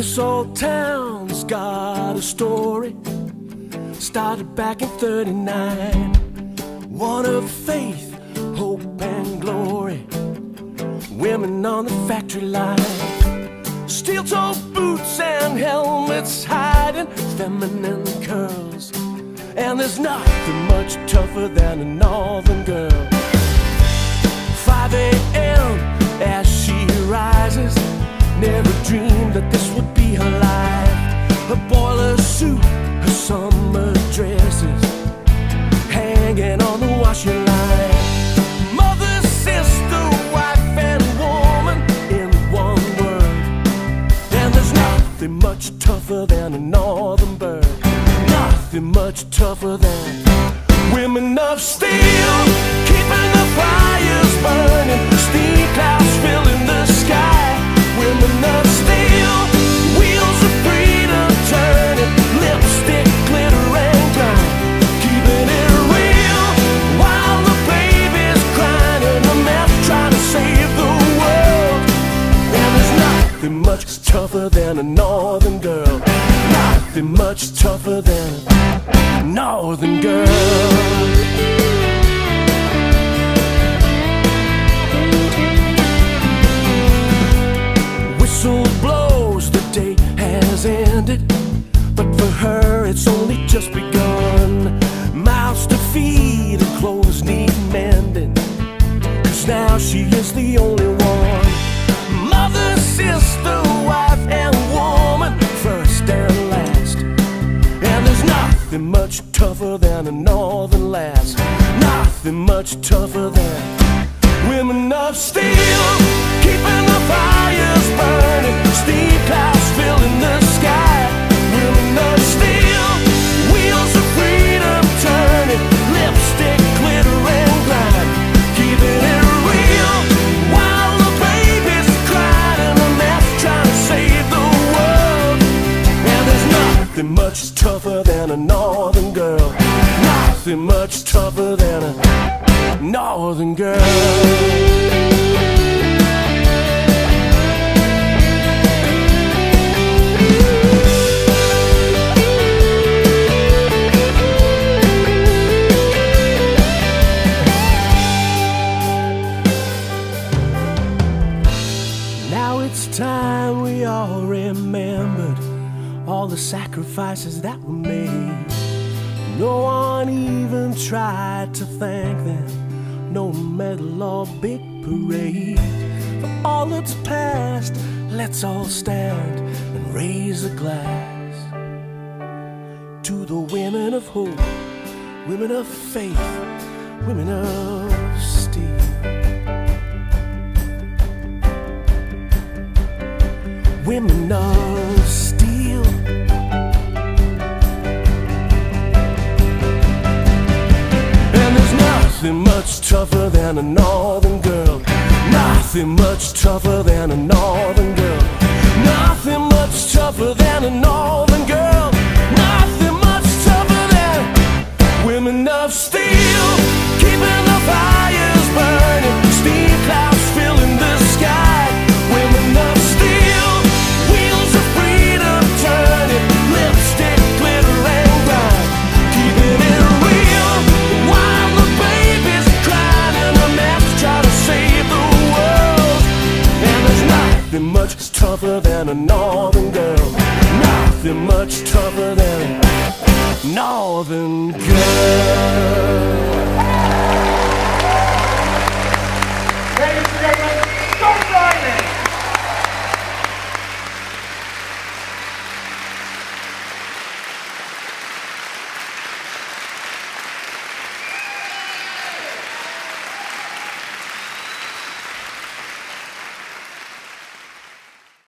This old town's got a story. Started back in 39. One of faith, hope, and glory. Women on the factory line. Steel toe boots and helmets hiding feminine curls. And there's nothing much tougher than a northern girl. 5 a.m. hanging on the washing line. Mother, sister, wife, and woman in one word. And there's nothing much tougher than a northern bird. Nothing much tougher than women of steel, keeping Nothing much tougher than a northern girl. Whistle blows, the day has ended. But for her, it's only just begun. Mouths to feed and clothes need mending. Cause now she is the only nothing much tougher than a northern lass. Nothing much tougher than women of steel, nothing much tougher than a northern girl. Nothing much tougher than a northern girl. Now it's time we all remembered all the sacrifices that were made. No one even tried to thank them. No medal or big parade. For all that's past, let's all stand and raise a glass to the women of hope, women of faith, women of much tougher than a northern girl. Nothing much tougher than a northern girl. Nothing much tougher than a northern girl. Nothing much tougher than women of steel. Than a northern girl. Nothing much tougher than a northern girl.